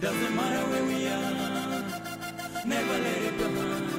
Doesn't matter where we are, never let it behind.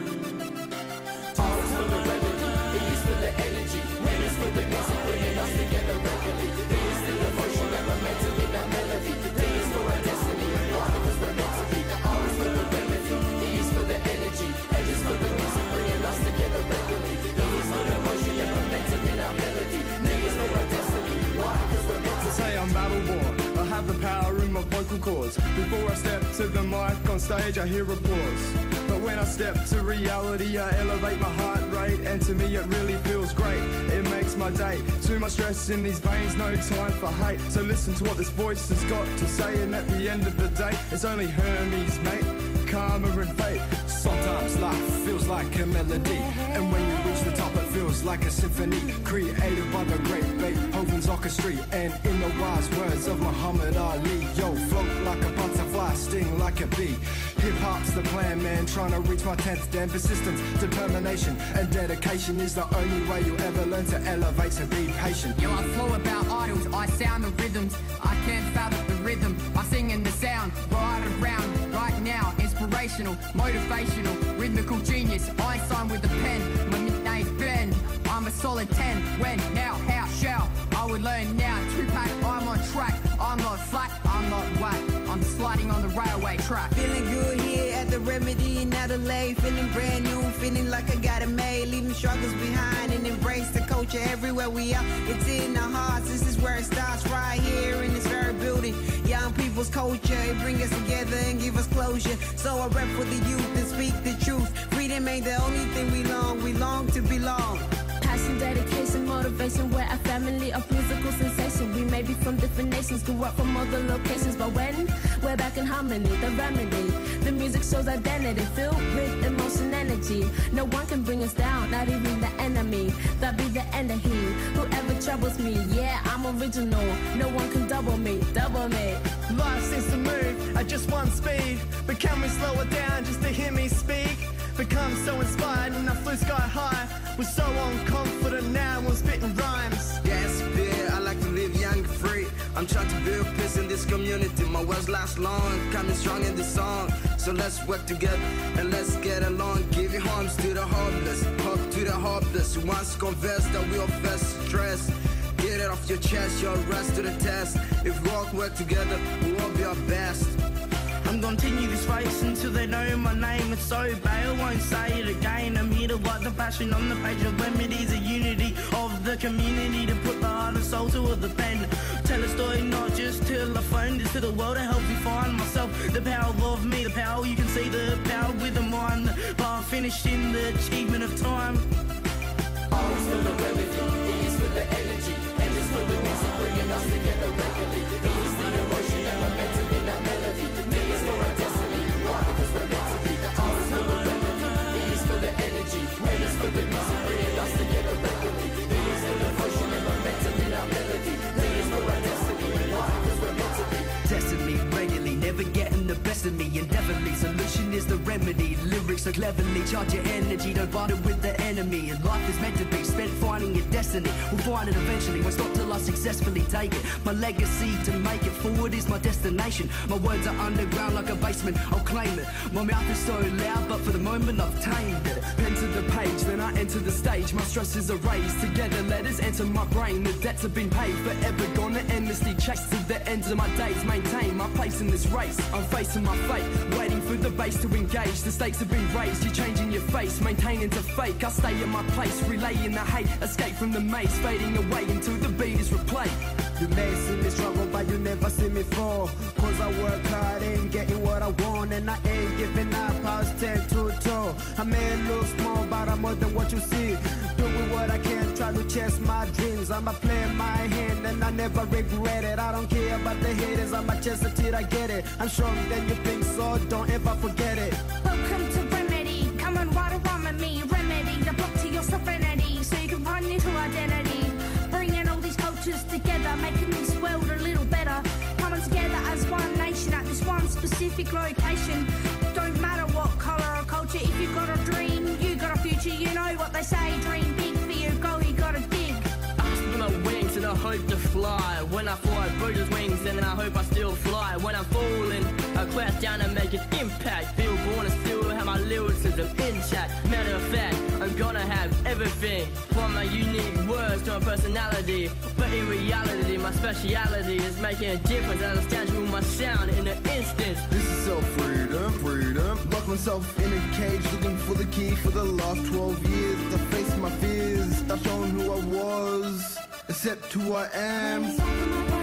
Before I step to the mic on stage, I hear applause. But when I step to reality, I elevate my heart rate, and to me it really feels great. It makes my day. Too much stress in these veins, no time for hate. So listen to what this voice has got to say, and at the end of the day, it's only Hermes, mate. Karma and fate. Sometimes life feels like a melody, and when you reach the top, it feels like a symphony created by the great Beethoven's orchestra. And in the wise words The plan, man, trying to reach my tenth damn persistence, determination, and dedication is the only way you ever learn to elevate. So be patient. Yo, I flow about idols, I sound the rhythms. I can't fathom the rhythm. I sing in the sound, right around, right now. Inspirational, motivational, rhythmical genius. I sign with a pen, my nickname's Ben. I'm a solid 10. When, now, remedy in Adelaide. Feeling brand new, feeling like I got it made. Leaving struggles behind and embrace the culture everywhere we are. It's in our hearts, this is where it starts right here in this very building. Young people's culture, it bring us together and give us closure. So I rep for the youth and speak the truth. Freedom ain't the only thing we long, we long to belong. Passion, dedication, motivation. We're a family of musical sensation. We may be from different nations, grew up from other locations, but when we're back in harmony, the remedy. The music shows identity, filled with emotion, energy. No one can bring us down, not even the enemy. That be the end of he. Whoever troubles me, yeah, I'm original. No one can double me, double me. Life seems to move at just one speed. But can we slow it down just to hear me speak? Become so inspired when I flew sky high. Was so now I'm trying to build peace in this community. My words last long, coming strong in this song. So let's work together and let's get along. Your arms to the hopeless, hope to the hopeless. Who wants confess that we all face stress? Get it off your chest, your rest to the test. If we all work together, we will be our best. I'm gonna continue this race until they know my name. It's so bad, I won't say it again. I'm here to light the passion on the page of remedies, a unity the community to put the heart and soul to the pen. Tell a story not just till I phone this to the world to help me find myself. The power of me, the power you can see, the power with the mind. Bar finished in the achievement of time. Cleverly, charge your energy, don't bother with the enemy. And life is meant to be spent finding your destiny. We'll find it eventually, won't stop till I successfully take it. My legacy to make it forward is my destination. My words are underground like a basement, I'll claim it. My mouth is so loud, but moment I've it. Pen to the page, then I enter the stage. My stress is erased. Together, letters enter my brain. The debts have been paid, forever gone. The endlessly chased to the ends of my days. Maintain my place in this race. I'm facing my fate, waiting for the base to engage. The stakes have been raised, you're changing your face, maintaining to fake. I stay in my place, relaying the hate, escape from the maze, fading away until the beat is replayed. You may see me struggle, but you never see me fall. Cause I work hard and getting what I want, and I ain't giving up. I stand two toe. I may look small, but I'm more than what you see. Doing what I can, try to chase my dreams. I'ma play my hand, and I never regret it. I don't care about the haters, I'ma chase it till I get it. I'm stronger than you think, so don't ever forget it. Welcome to Remedy. Come ride along with me. Specific location. Don't matter what color or culture, if you've got a dream, you got a future. You know what they say, dream big for you, go, you gotta dig. With my wings and I hope to fly. When I fly, bruises wings and I hope I still fly. When I'm falling, I class down and make an impact. Feel born and still have my lyricism intact. Matter of fact, I'm gonna have everything from my unique words to my personality. But in reality, my speciality is making a difference. I understand through Myself in a cage, looking for the key for the last 12 years. I faced my fears, I've who I was, accept who I am.